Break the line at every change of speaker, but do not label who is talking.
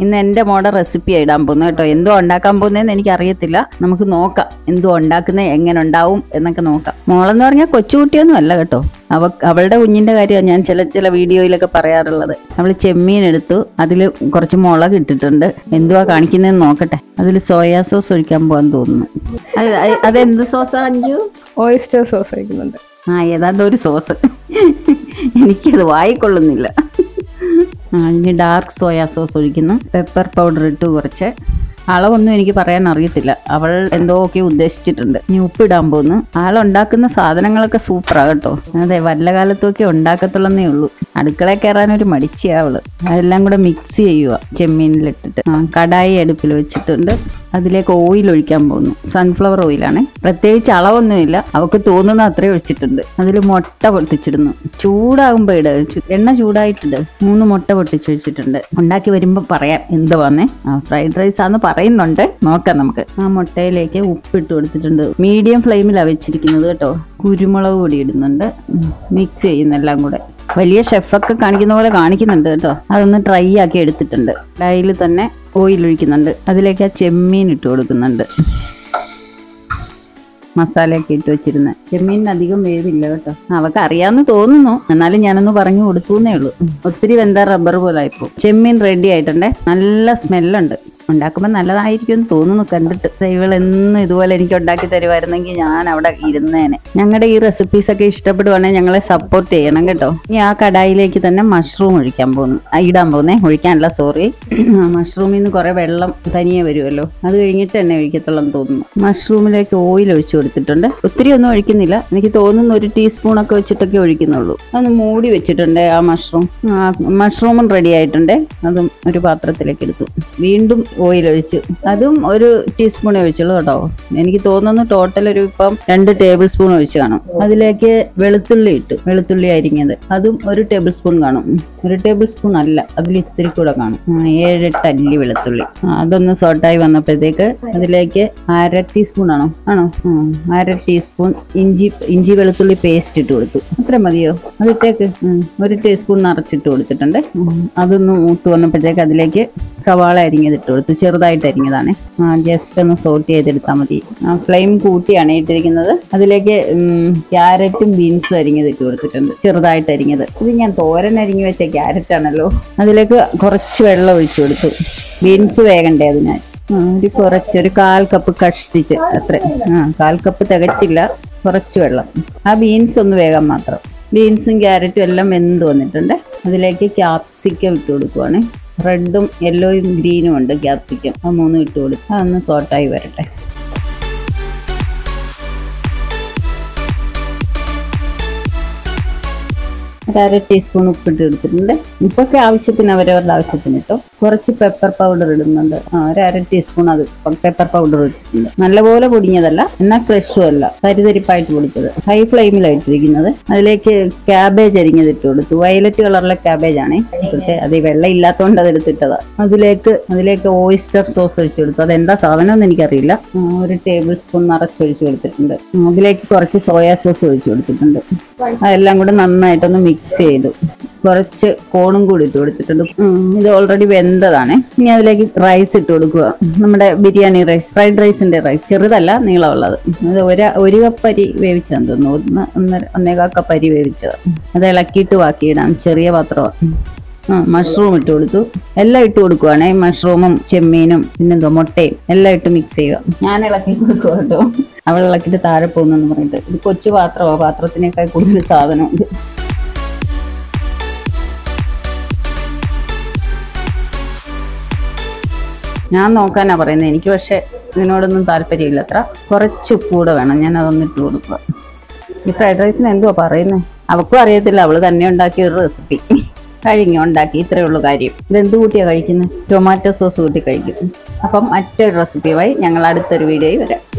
ഇന്ന് എന്റെ മോടെ റെസിപ്പി ഇടാൻ പോകുന്നു കേട്ടോ. എന്തോ ഉണ്ടാക്കാൻ പോകുന്നതെന്ന് എനിക്കറിയത്തില്ല. നമുക്ക് നോക്കാം. എന്തോ ഉണ്ടാക്കുന്നത് എങ്ങനെ ഉണ്ടാവും എന്നൊക്കെ നോക്കാം. മോളെന്ന് പറഞ്ഞാൽ കൊച്ചുകുട്ടിയൊന്നും അല്ല കേട്ടോ. അവ അവളുടെ കുഞ്ഞിന്റെ കാര്യമാണ് ഞാൻ ചില ചില വീഡിയോയിലൊക്കെ പറയാറുള്ളത്. അവൾ ചെമ്മീൻ എടുത്തു. അതിൽ കുറച്ച് മുളക് ഇട്ടിട്ടുണ്ട്. എന്തുവാ കാണിക്കുന്നതെന്ന് നോക്കട്ടെ. അതിൽ സോയാ സോസ് ഒഴിക്കാൻ പോകാൻ തോന്നുന്നു. അത് അത് അതെന്ത് സോസാ അഞ്ചു
ഓയിസ്റ്റർ സോസ് ഒഴിക്കുന്നുണ്ട്.
ആ ഏതാണ്ട് ഒരു സോസ്. എനിക്കത് വായിക്കൊള്ളുന്നില്ല. ഇനി ഡാർക്ക് സോയാ സോസ് ഒഴിക്കുന്നു. പെപ്പർ പൗഡർ ഇട്ട് കുറച്ച്. അളവൊന്നും എനിക്ക് പറയാൻ അറിയത്തില്ല. അവൾ എന്തോ ഒക്കെ ഉദ്ദേശിച്ചിട്ടുണ്ട്. ഇനി ഉപ്പിടാൻ പോകുന്നു. ആളുണ്ടാക്കുന്ന സാധനങ്ങളൊക്കെ സൂപ്പറാ കേട്ടോ. അതെ വല്ല കാലത്തൊക്കെ ഉണ്ടാക്കത്തുള്ളന്നേ ഉള്ളൂ. അടുക്കളയിൽ കയറാൻ ഒരു മടിച്ചിയാ അതെല്ലാം കൂടെ മിക്സ് ചെയ്യുക ചെമ്മീനിലിട്ടിട്ട്. കടായി അടുപ്പിൽ വെച്ചിട്ടുണ്ട്. അതിലേക്ക് ഓയിൽ ഒഴിക്കാൻ പോകുന്നു. സൺഫ്ലവർ ഓയിലാണ് പ്രത്യേകിച്ച് അളവൊന്നുമില്ല. അവക്ക് തോന്നുന്ന അത്രയും ഒഴിച്ചിട്ടുണ്ട്. അതിൽ മുട്ട പൊട്ടിച്ചിടുന്നു. ചൂടാകുമ്പോൾ ഇട എണ്ണ ചൂടായിട്ടുണ്ട് മൂന്ന് മുട്ട പൊട്ടിച്ച് വെച്ചിട്ടുണ്ട് ഉണ്ടാക്കി വരുമ്പോൾ പറയാം എന്തുവാന്നേ ആ ഫ്രൈഡ് റൈസ് ആന്ന് പറയുന്നുണ്ട്. നോക്കാം നമുക്ക്. ആ മുട്ടയിലേക്ക് ഉപ്പിട്ട് കൊടുത്തിട്ടുണ്ട്. മീഡിയം ഫ്ലെയിമിലാണ് വെച്ചിരിക്കുന്നത് കേട്ടോ. കുരുമുളക് പൊടി ഇടുന്നുണ്ട്. മിക്സ് ചെയ്യുന്ന എല്ലാം കൂടെ. വലിയ ഷെഫൊക്കെ കാണിക്കുന്ന പോലെ കാണിക്കുന്നുണ്ട് കേട്ടോ. അതൊന്ന് ട്രൈ ആക്കി എടുത്തിട്ടുണ്ട്. ഡയലിൽ തന്നെ ഓയിൽ ഒഴിക്കുന്നുണ്ട് അതിലേക്ക് ആ ചെമ്മീൻ ഇട്ട് കൊടുക്കുന്നുണ്ട്. മസാലയൊക്കെ ഇട്ട് വെച്ചിരുന്നത് ചെമ്മീനിന് അധികം വേവില്ല കേട്ടോ. അവക്ക് അറിയാമെന്ന് തോന്നുന്നു. എന്നാലും ഞാനൊന്ന് പറഞ്ഞു കൊടുത്തൂന്നേ ഉള്ളൂ. ഒത്തിരി വെന്ത റബ്ബർ പോലെ ആയിപ്പോ ചെമ്മീൻ റെഡി ആയിട്ടുണ്ടേ. നല്ല സ്മെല്ലുണ്ട് ഉണ്ടാക്കുമ്പോൾ നല്ലതായിരിക്കും എന്ന് തോന്നുന്നു. കണ്ടിട്ട് ഇവളെന്നും ഇതുപോലെ എനിക്ക് ഉണ്ടാക്കി തരുമായിരുന്നെങ്കിൽ ഞാൻ അവിടെ ഇരുന്നേനെ. ഞങ്ങളുടെ ഈ റെസിപ്പീസ് ഒക്കെ ഇഷ്ടപ്പെടുവാണെങ്കിൽ ഞങ്ങളെ സപ്പോർട്ട് ചെയ്യണം കേട്ടോ. ഇനി ആ കടായിലേക്ക് തന്നെ മഷ്റൂം ഒഴിക്കാൻ പോകുന്നു. ഇടാൻ പോകുന്നേ. ഒഴിക്കാനല്ല സോറി മഷ്റൂമിൽ നിന്ന് കുറെ വെള്ളം തനിയെ വരുമല്ലോ അത് കഴിഞ്ഞിട്ട് തന്നെ ഒഴിക്കത്തുള്ളെന്ന് തോന്നുന്നു. മഷ്റൂമിലേക്ക് ഓയിൽ ഒഴിച്ചു കൊടുത്തിട്ടുണ്ട്. ഒത്തിരി ഒന്നും ഒഴിക്കുന്നില്ല. എനിക്ക് തോന്നുന്നു ഒരു ടീസ്പൂണൊക്കെ വെച്ചിട്ടൊക്കെ ഒഴിക്കുന്നുള്ളൂ. അതൊന്ന് മൂടി വെച്ചിട്ടുണ്ട് ആ മഷ്റൂം മഷ്റൂമും റെഡി ആയിട്ടുണ്ട്. അതും ഒരു പാത്രത്തിലേക്ക് എടുത്തു. വീണ്ടും ഓയിൽ ഒഴിച്ചു അതും ഒരു ടീസ്പൂൺ ഒഴിച്ചുള്ളൂ കേട്ടോ. എനിക്ക് തോന്നുന്നു ടോട്ടൽ ഒരു ഇപ്പം രണ്ട് ടേബിൾ സ്പൂൺ ഒഴിച്ച് കാണും. അതിലേക്ക് വെളുത്തുള്ളി ഇട്ട് വെളുത്തുള്ളി അരിഞ്ഞത്. അതും ഒരു ടേബിൾ സ്പൂൺ കാണും ഒരു ടേബിൾ സ്പൂൺ അല്ല അതിൽ ഇത്തിരി കൂടെ കാണും. ഏഴെട്ട് അല്ലി വെളുത്തുള്ളി. അതൊന്ന് സോട്ടായി വന്നപ്പോഴത്തേക്ക് അതിലേക്ക് അര ടീസ്പൂൺ ആണോ? ആണോ? അര ടീസ്പൂൺ ഇഞ്ചി ഇഞ്ചി വെളുത്തുള്ളി പേസ്റ്റ് ഇട്ട് കൊടുത്തു. അത്ര മതിയോ? അതിട്ടേക്ക്. ഒരു ടീസ്പൂൺ നിറച്ചിട്ട് കൊടുത്തിട്ടുണ്ട്. അതൊന്ന് മൂത്ത് വന്നപ്പോഴത്തേക്ക് അതിലേക്ക് സവാള അരിഞ്ഞത് ഇട്ട് കൊടുത്തു. ചെറുതായിട്ട് അരിഞ്ഞതാണ്. ജസ്റ്റ് ഒന്ന് സോട്ട് ചെയ്തെടുത്താൽ മതി. ഫ്ലെയിം കൂട്ടിയാണ് ഇട്ടിരിക്കുന്നത്. അതിലേക്ക് ക്യാരറ്റും ബീൻസും അരിഞ്ഞത് ഇട്ട് കൊടുത്തിട്ടുണ്ട്. ചെറുതായിട്ട് അരിഞ്ഞത്. ഇത് ഞാൻ തോരൻ അരിഞ്ഞു വെച്ച ക്യാരറ്റ് ആണല്ലോ അതിലേക്ക് കുറച്ച് വെള്ളം ഒഴിച്ചു കൊടുത്തു. ബീൻസ് വേകണ്ടേ അതിനായി ഒരു കുറച്ച് ഒരു കാൽ കപ്പ് കഷ്ടിച്ച് അത്ര. ആ കാൽ കപ്പ് തികച്ചില്ല. കുറച്ച് വെള്ളം. ആ ബീൻസ് ഒന്ന് വേഗം മാത്രം. ബീൻസും ക്യാരറ്റും എല്ലാം വെന്ത് വന്നിട്ടുണ്ട്. അതിലേക്ക് ക്യാപ്സിക്കം ഇട്ട് കൊടുക്കുവാണ്. റെഡും യെല്ലോയും ഗ്രീനും ഉണ്ട് ക്യാപ്സിക്കം ആ മൂന്നും ഇട്ട് കൊടുത്ത് അന്ന് സോട്ടായി വരട്ടെ. ഒരു അര ടീസ്പൂൺ ഉപ്പിട്ട് എടുത്തിട്ടുണ്ട്. ഉപ്പൊക്കെ ആവശ്യത്തിന് അവരവരുടെ ആവശ്യത്തിന് കേട്ടോ കുറച്ച് പെപ്പർ പൗഡർ ഇടുന്നുണ്ട്. ആ ഒരു അര ടീസ്പൂൺ അത് പെപ്പർ പൗഡർ ഇട്ടിട്ടുണ്ട്. നല്ലപോലെ പൊടിഞ്ഞതല്ല എന്നാൽ ഫ്രഷും അല്ല. തരിതരിപ്പായിട്ട് പൊടിച്ചത്. ഹൈ ഫ്ലെയിമിലായിട്ടിരിക്കുന്നത് അതിലേക്ക് ക്യാബേജ് അരിഞ്ഞതിട്ട് കൊടുത്തു. വയലറ്റ് കളറിലെ ക്യാബേജ് ആണ്. അത് വെള്ളം ഇല്ലാത്തതുകൊണ്ട് അതെടുത്തിട്ടതാ അതിലേക്ക് അതിലേക്ക് ഓയിസ്റ്റർ സോസ് ഒഴിച്ചു കൊടുത്തു. അതെന്താ സാധനം എന്ന് എനിക്കറിയില്ല ഒരു ടേബിൾ സ്പൂൺ നിറച്ചൊഴിച്ചു കൊടുത്തിട്ടുണ്ട്. അതിലേക്ക് കുറച്ച് സോയാ സോസ് ഒഴിച്ചു കൊടുത്തിട്ടുണ്ട്. അതെല്ലാം കൂടെ നന്നായിട്ടൊന്ന് മിക്സ് ചെയ്തു. കുറച്ച് കോണും കൂടി ഇട്ട് കൊടുത്തിട്ടുണ്ട്. ഇത് ഓൾറെഡി വെന്തതാണ്. ഇനി അതിലേക്ക് റൈസ് ഇട്ട് കൊടുക്കുക. നമ്മുടെ ബിരിയാണി റൈസ് ഫ്രൈഡ് റൈസിന്റെ റൈസ് ചെറുതല്ല നീളമുള്ളത്. അത് ഒരു ഒരു കപ്പ് അരി വേവിച്ചതെന്ന് തോന്നുന്നു. ഒന്ന് ഒന്നര ഒന്നേകാൽ കപ്പ് അരി വേവിച്ചത് അത് ഇളക്കിയിട്ട് ബാക്കിയിടാം ചെറിയ പാത്രമാണ്. ആ മഷ്റൂം ഇട്ട് കൊടുത്തു. എല്ലാം ഇട്ട് കൊടുക്കുവാണേ മഷ്റൂമും ചെമ്മീനും പിന്നെന്തോ മുട്ടയും എല്ലാം ഇട്ട് മിക്സ് ചെയ്യുക. ഞാൻ ഇളക്കി കൊടുക്കുക കേട്ടോ. അവൾ ഇളക്കിയിട്ട് താഴെ പോകുന്നെന്ന് പറഞ്ഞിട്ട്. ഇത് കൊച്ചു പാത്രമോ പാത്രത്തിനേക്കാൾ കൂടുതൽ സാധനമുണ്ട് ഞാൻ നോക്കാനാ പറയുന്നത് എനിക്ക് പക്ഷെ ഇതിനോടൊന്നും താല്പര്യമില്ല അത്ര. കുറച്ച് കൂടെ വേണം ഞാൻ അതൊന്ന് ഇട്ട് കൊടുക്കുക ഈ ഫ്രൈഡ് റൈസിന് എന്തുവാ പറയുന്നത് അവൾക്കും അറിയത്തില്ല അവൾ തന്നെ ഉണ്ടാക്കിയ ഒരു റെസിപ്പി കഴിഞ്ഞു ഉണ്ടാക്കി ഇത്രയേ ഉള്ളൂ കാര്യം. ഇതെന്ത് കൂട്ടിയാണ് കഴിക്കുന്നത് ടൊമാറ്റോ സോസ് കൂട്ടി കഴിക്കും. അപ്പം മറ്റൊരു റെസിപ്പിയുമായി ഞങ്ങൾ അടുത്തൊരു വീഡിയോയിൽ വരാം.